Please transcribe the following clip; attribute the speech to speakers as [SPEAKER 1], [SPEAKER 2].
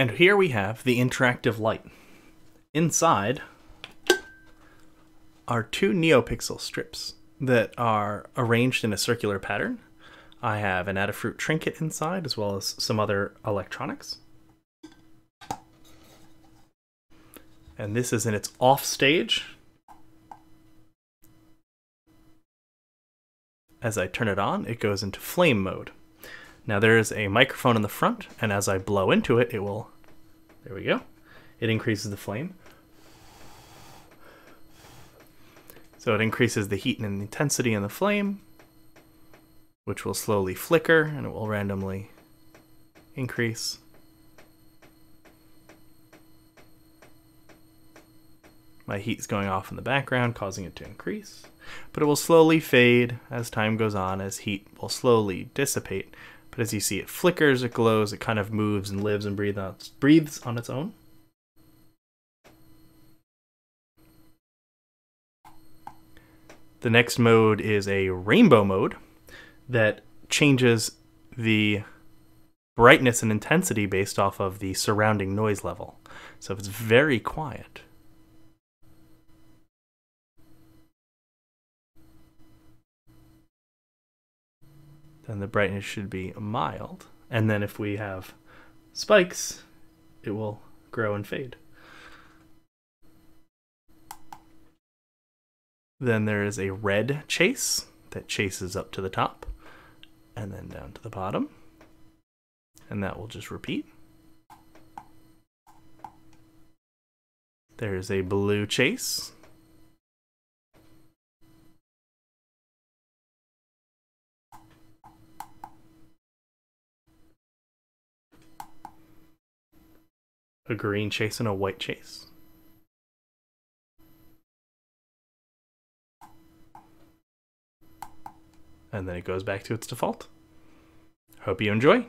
[SPEAKER 1] And here we have the interactive light. Inside are two NeoPixel strips that are arranged in a circular pattern. I have an Adafruit trinket inside as well as some other electronics. And this is in its off stage. As I turn it on, it goes into flame mode. Now there is a microphone in the front, and as I blow into it, it will, there we go, it increases the flame. So it increases the heat and intensity in the flame, which will slowly flicker and it will randomly increase. My heat is going off in the background, causing it to increase, but it will slowly fade as time goes on, as heat will slowly dissipate. But as you see, it flickers, it glows, it kind of moves and lives and breathes on, breathes on its own. The next mode is a rainbow mode that changes the brightness and intensity based off of the surrounding noise level. So if it's very quiet, then the brightness should be mild. And then if we have spikes, it will grow and fade. Then there is a red chase that chases up to the top and then down to the bottom. And that will just repeat. There's a blue chase. A green chase and a white chase. and then it goes back to its default. Hope you enjoy.